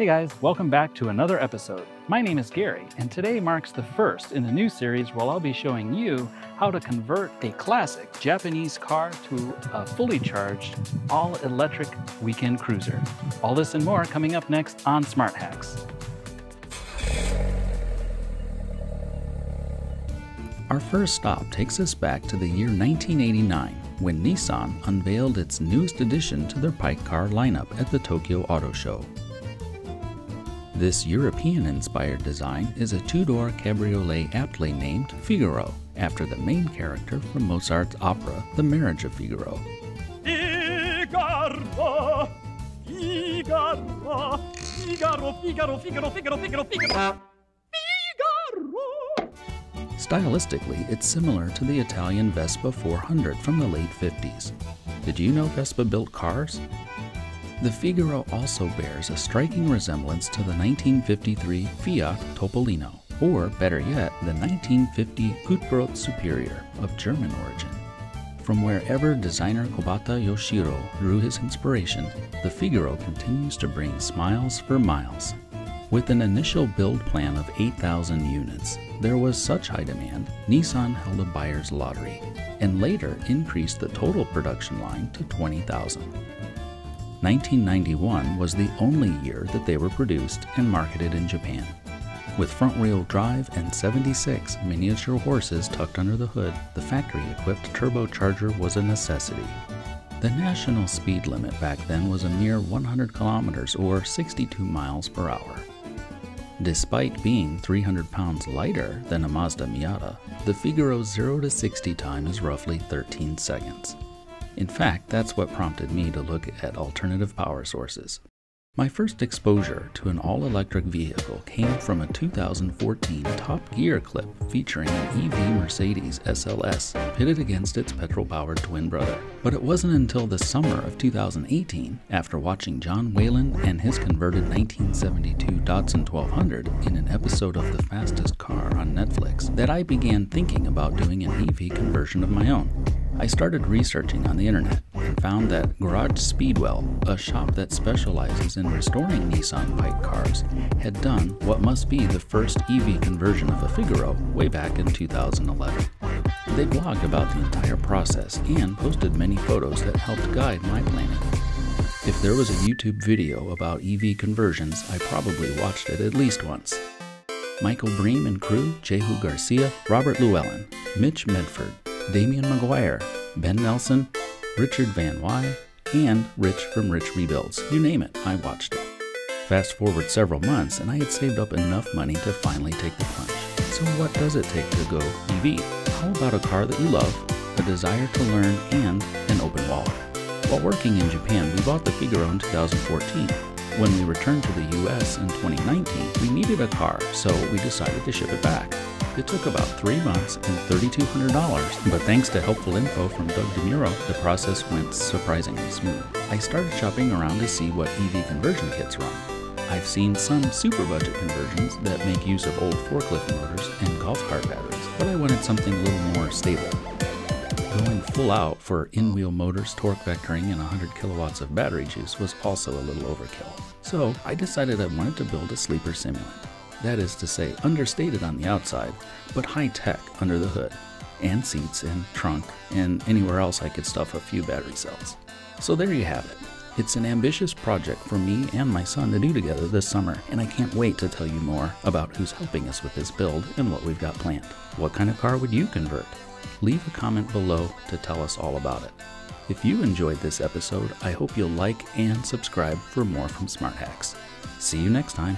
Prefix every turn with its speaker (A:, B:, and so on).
A: Hey guys, welcome back to another episode. My name is Gary, and today marks the first in the new series where I'll be showing you how to convert a classic Japanese car to a fully charged, all electric weekend cruiser. All this and more coming up next on Smart Hacks.
B: Our first stop takes us back to the year 1989 when Nissan unveiled its newest addition to their Pike car lineup at the Tokyo Auto Show. This European inspired design is a two door cabriolet aptly named Figaro, after the main character from Mozart's opera The Marriage of Figaro.
C: Figaro, Figaro, Figaro, Figaro, Figaro, Figaro, Figaro, Figaro.
B: Stylistically, it's similar to the Italian Vespa 400 from the late 50s. Did you know Vespa built cars? The Figaro also bears a striking resemblance to the 1953 Fiat Topolino, or better yet, the 1950 Gutbrod Superior of German origin. From wherever designer Kobata Yoshiro drew his inspiration, the Figaro continues to bring smiles for miles. With an initial build plan of 8,000 units, there was such high demand, Nissan held a buyer's lottery and later increased the total production line to 20,000. 1991 was the only year that they were produced and marketed in Japan. With front wheel drive and 76 miniature horses tucked under the hood, the factory equipped turbocharger was a necessity. The national speed limit back then was a mere 100 kilometers or 62 miles per hour. Despite being 300 pounds lighter than a Mazda Miata, the Figaro's 0 to 60 time is roughly 13 seconds. In fact, that's what prompted me to look at alternative power sources. My first exposure to an all electric vehicle came from a 2014 Top Gear clip featuring an EV Mercedes SLS pitted against its petrol powered twin brother. But it wasn't until the summer of 2018, after watching John Wayland and his converted 1972 Datsun 1200 in an episode of The Fastest Car on Netflix, that I began thinking about doing an EV conversion of my own. I started researching on the internet and found that Garage Speedwell, a shop that specializes in restoring Nissan Pike cars, had done what must be the first EV conversion of a Figaro way back in 2011. They blogged about the entire process and posted many photos that helped guide my planning. If there was a YouTube video about EV conversions, I probably watched it at least once. Michael Bream and crew, Jehu Garcia, Robert Llewellyn, Mitch Medford, Damien Maguire, Ben Nelson, Richard Van Wy, and Rich from Rich Rebuilds. You name it, I watched it. Fast forward several months, and I had saved up enough money to finally take the plunge. So, what does it take to go EV? How about a car that you love, a desire to learn, and an open wallet? While working in Japan, we bought the Figaro in 2014. When we returned to the US in 2019, we needed a car, so we decided to ship it back. It took about three months and $3,200, but thanks to helpful info from Doug DeMuro, the process went surprisingly smooth. I started shopping around to see what EV conversion kits run. I've seen some super budget conversions that make use of old forklift motors and golf cart batteries, but I wanted something a little more stable. Going full out for in wheel motors, torque vectoring, and 100 kilowatts of battery juice was also a little overkill. So I decided I wanted to build a sleeper simulant. That is to say, understated on the outside, but high tech under the hood, and seats and trunk, and anywhere else I could stuff a few battery cells. So there you have it. It's an ambitious project for me and my son to do together this summer, and I can't wait to tell you more about who's helping us with this build and what we've got planned. What kind of car would you convert? Leave a comment below to tell us all about it. If you enjoyed this episode, I hope you'll like and subscribe for more from Smart Hacks. See you next time.